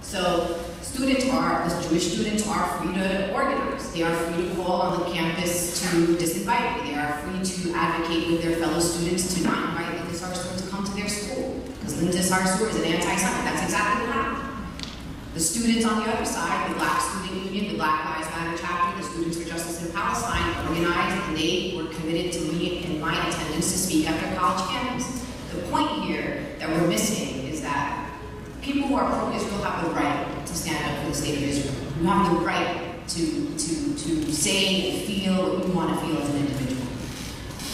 So students are, the Jewish students are free to organize. They are free to call on the campus to disinvite. They are free to advocate with their fellow students to not invite Linda Sarsour to come to their school. Because Linda Sarsour is an anti-Semite. That's exactly what happened. The students on the other side, the Black Student Union, the Black Lives Matter chapter, the Students for Justice in Palestine organized and they were committed to me and my attendance to speak at their college campus. The point here that we're missing is that people who are pro-Israel have the right to stand up for the state of Israel. You have the right to, to, to say and feel what you want to feel as an individual.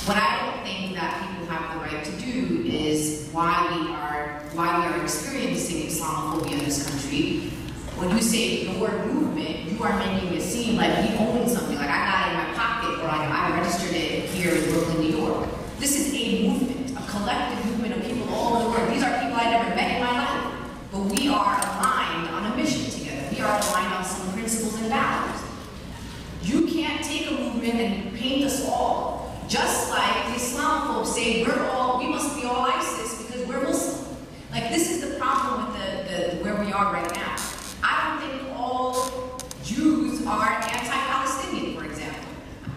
What I don't think that people have the right to do is why we are why we are experiencing Islamophobia in this country. When you say your movement, you are making it seem like we own something, like I got it in my pocket or like I registered it here in Brooklyn, New York. This is a movement, a collective movement of people all over the world. These are people I never met in my life. But we are aligned on a mission together. We are aligned on some principles and values. You can't take a movement and paint us all, just like the Islamophobes say we're all, we must be all ISIS because we're Muslim. Like this is the problem with the, the where we are right now. I don't think all Jews are anti-Palestinian, for example.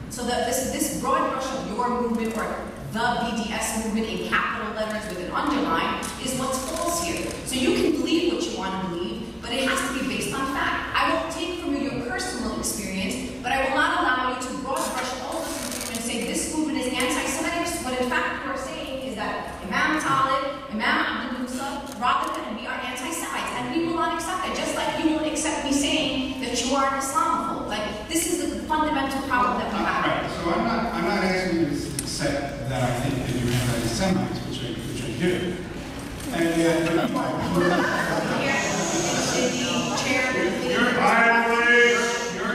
So that this this broad brush of movement or the BDS movement in capital letters with an underline is what's false here. So you can believe what you want to believe, but it has to be based on fact. I won't take from you your personal experience, but I will not allow you to broad brush all of this and say this movement is anti-Semitic. What in fact you are saying is that Imam Talib, Imam Abdul Musa, Rabin, and we are anti-Semites, and we will not accept that. Just like you won't accept me saying that you are an Islamophobe. Like this is the fundamental problem that we have. Right, so I'm not, I'm not asking you to accept that I think that you're anti-Semites, which I, which I do. And yet, but you're,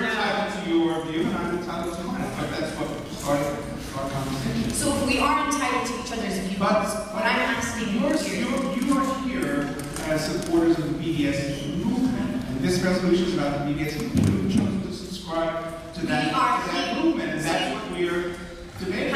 entitled to your view, and I'm entitled to mine. But that's what started our conversation. So if we are entitled to each other's views, But what I'm asking you You're, here, you're, here as supporters of the BDS movement, and this resolution is about the BDS movement. You chose to subscribe to that, are that movement, and that's what we're debating.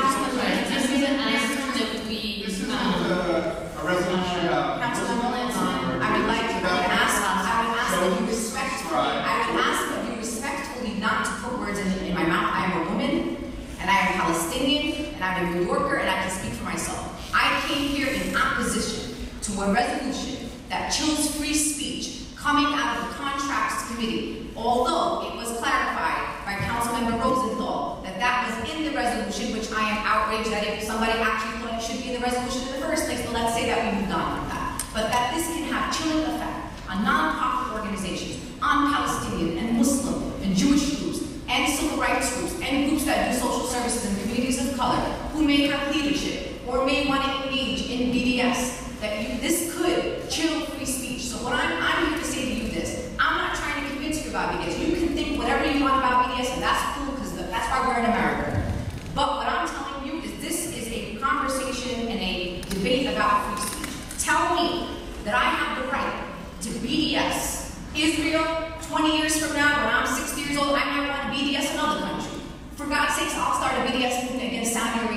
Respectfully, I would ask that you respectfully not to put words in, in my mouth. I am a woman, and I am Palestinian, and I'm a New Yorker, and I can speak for myself. I came here in opposition to a resolution that chills free speech coming out of the Contracts Committee, although it was clarified by Councilmember Rosenthal that that was in the resolution, which I am outraged that if somebody actually thought it should be in the resolution in the first place, but let's say that we moved on from that. But that this can have chilling effect on nonprofit organizations, on Palestinian and Muslim and Jewish groups, and civil rights groups, and groups that do social services in communities of color, who may have leadership or may want to engage in BDS, that you, this could chill free speech. So what I'm, I'm here to say to you this, I'm not trying to convince you about BDS. You can think whatever you want about BDS, and that's cool, because that's why we're in America. But what I'm telling you is this is a conversation and a debate about free speech. Tell me that I have the right to BDS Israel 20 years from now, when I'm 60 years old, I might want to BDS another country. For God's sakes, I'll start a BDS movement against Saudi Arabia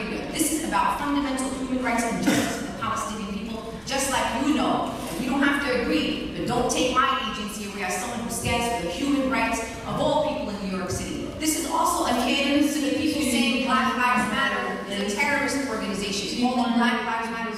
about fundamental human rights and justice for the Palestinian people, just like you know. And you don't have to agree, but don't take my agency away as someone who stands for the human rights of all people in New York City. This is also a cadence to the people saying Black Lives Matter is a terrorist organization. Black Lives Matter